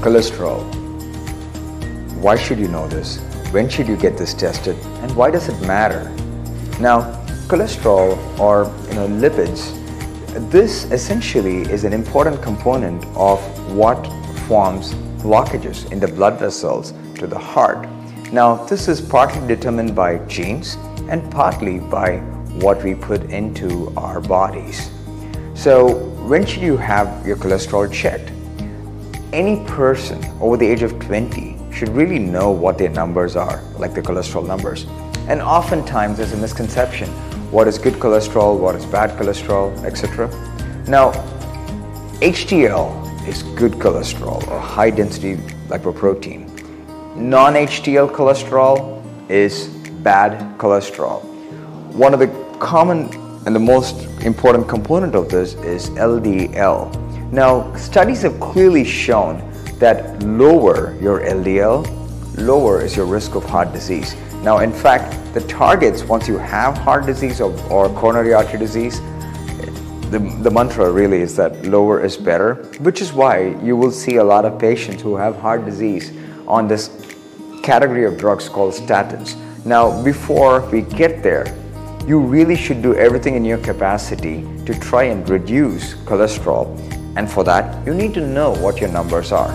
Cholesterol. Why should you know this? When should you get this tested? And why does it matter? Now, cholesterol or you know, lipids, this essentially is an important component of what forms blockages in the blood vessels to the heart. Now, this is partly determined by genes and partly by what we put into our bodies. So, when should you have your cholesterol checked? Any person over the age of 20 should really know what their numbers are, like the cholesterol numbers. And oftentimes there's a misconception what is good cholesterol, what is bad cholesterol, etc. Now, HDL is good cholesterol or high density lipoprotein. Non HDL cholesterol is bad cholesterol. One of the common and the most important component of this is LDL. Now, studies have clearly shown that lower your LDL, lower is your risk of heart disease. Now, in fact, the targets once you have heart disease or, or coronary artery disease, the, the mantra really is that lower is better, which is why you will see a lot of patients who have heart disease on this category of drugs called statins. Now, before we get there, you really should do everything in your capacity to try and reduce cholesterol. And for that, you need to know what your numbers are.